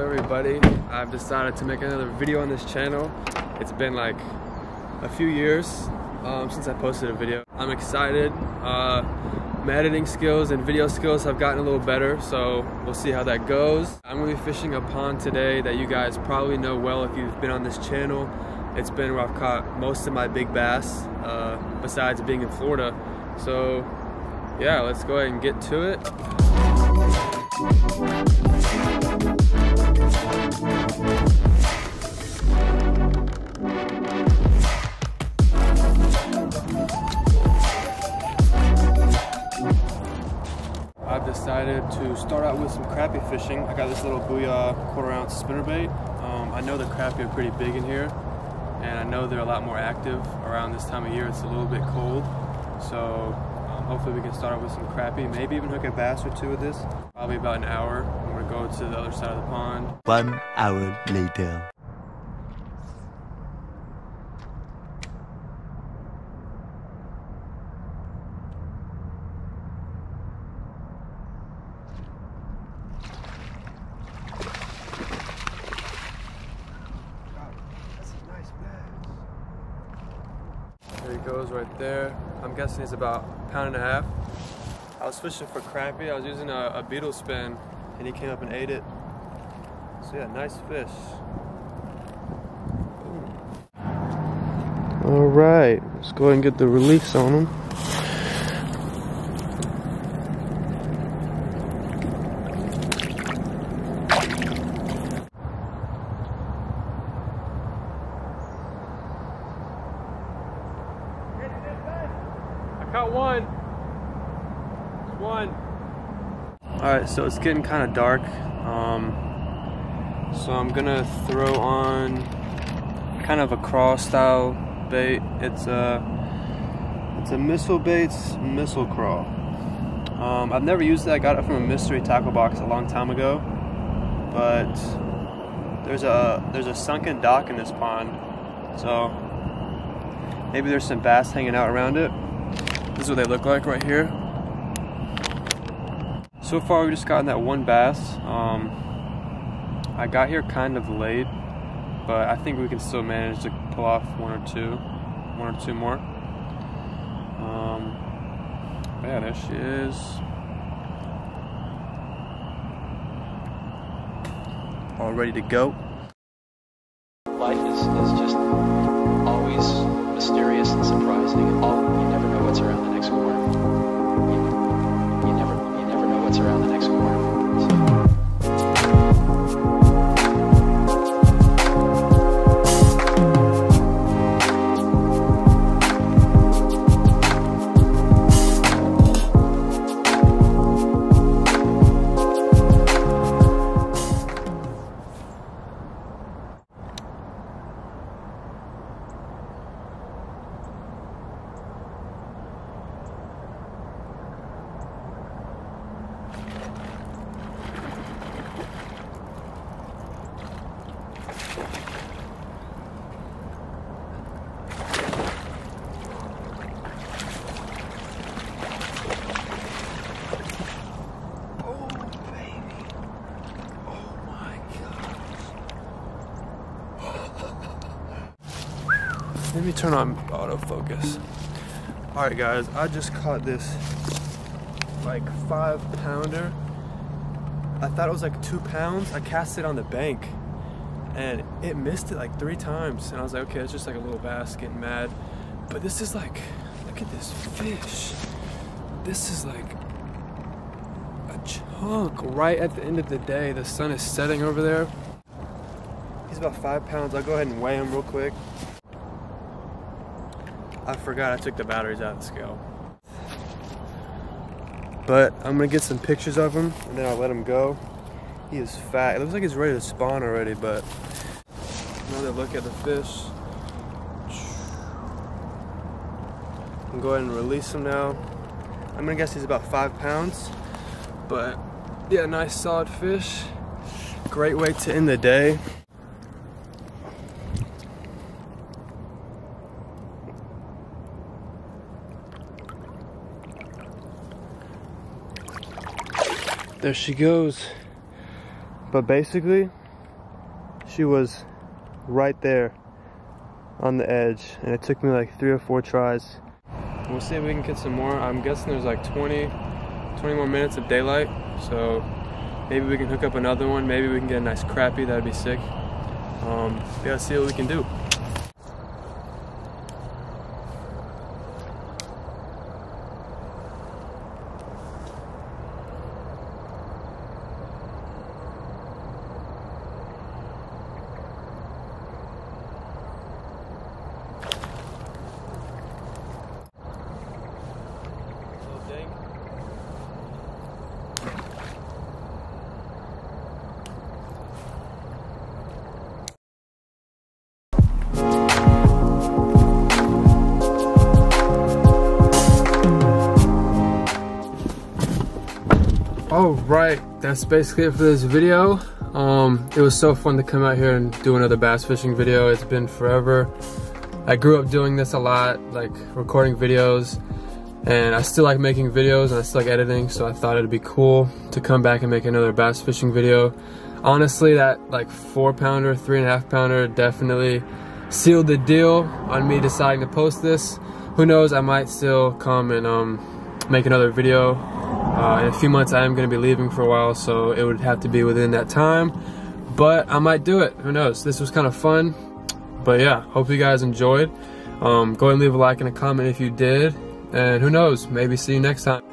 everybody? I've decided to make another video on this channel. It's been like a few years um, since I posted a video. I'm excited. Uh, my editing skills and video skills have gotten a little better, so we'll see how that goes. I'm gonna be fishing a pond today that you guys probably know well if you've been on this channel. It's been where I've caught most of my big bass, uh, besides being in Florida. So yeah, let's go ahead and get to it. With some crappie fishing. I got this little Booyah quarter ounce spinnerbait. Um, I know the crappie are pretty big in here, and I know they're a lot more active around this time of year. It's a little bit cold, so um, hopefully we can start out with some crappie. Maybe even hook a bass or two with this. Probably about an hour. I'm gonna go to the other side of the pond. One hour later. Goes right there. I'm guessing it's about a pound and a half. I was fishing for crappie. I was using a, a beetle spin and he came up and ate it. So yeah, nice fish. All right, let's go ahead and get the release on him. One. All right, so it's getting kind of dark. Um, so I'm gonna throw on kind of a crawl style bait. It's a it's a missile baits missile crawl. Um, I've never used it. I got it from a mystery tackle box a long time ago, but there's a there's a sunken dock in this pond, so maybe there's some bass hanging out around it. This is what they look like right here. So far, we've just gotten that one bass. Um, I got here kind of late, but I think we can still manage to pull off one or two, one or two more. Um, yeah, there she is. All ready to go. Life is, is just always Let me turn on autofocus. All right, guys, I just caught this like five pounder. I thought it was like two pounds. I cast it on the bank and it missed it like three times. And I was like, okay, it's just like a little bass getting mad. But this is like, look at this fish. This is like a chunk right at the end of the day. The sun is setting over there. He's about five pounds. I'll go ahead and weigh him real quick. I forgot I took the batteries out of the scale. But I'm gonna get some pictures of him and then I'll let him go. He is fat. It looks like he's ready to spawn already, but another look at the fish. can go ahead and release him now. I'm gonna guess he's about five pounds, but yeah, nice solid fish. Great way to end the day. There she goes. But basically, she was right there on the edge and it took me like three or four tries. We'll see if we can get some more. I'm guessing there's like 20, 20 more minutes of daylight. So maybe we can hook up another one. Maybe we can get a nice crappie. That'd be sick. Um, yeah, see what we can do. All right, that's basically it for this video. Um, it was so fun to come out here and do another bass fishing video. It's been forever. I grew up doing this a lot, like recording videos, and I still like making videos and I still like editing, so I thought it'd be cool to come back and make another bass fishing video. Honestly, that like four pounder, three and a half pounder definitely sealed the deal on me deciding to post this. Who knows, I might still come and um, make another video uh, in a few months, I am going to be leaving for a while, so it would have to be within that time. But I might do it. Who knows? This was kind of fun. But yeah, hope you guys enjoyed. Um, go ahead and leave a like and a comment if you did. And who knows? Maybe see you next time.